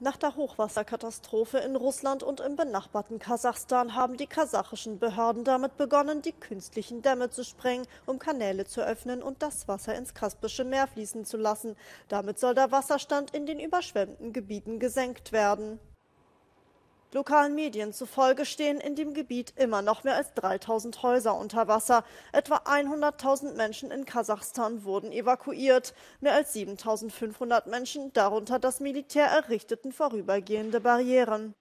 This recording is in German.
Nach der Hochwasserkatastrophe in Russland und im benachbarten Kasachstan haben die kasachischen Behörden damit begonnen, die künstlichen Dämme zu sprengen, um Kanäle zu öffnen und das Wasser ins Kaspische Meer fließen zu lassen. Damit soll der Wasserstand in den überschwemmten Gebieten gesenkt werden. Lokalen Medien zufolge stehen in dem Gebiet immer noch mehr als 3000 Häuser unter Wasser. Etwa 100.000 Menschen in Kasachstan wurden evakuiert. Mehr als 7500 Menschen, darunter das Militär, errichteten vorübergehende Barrieren.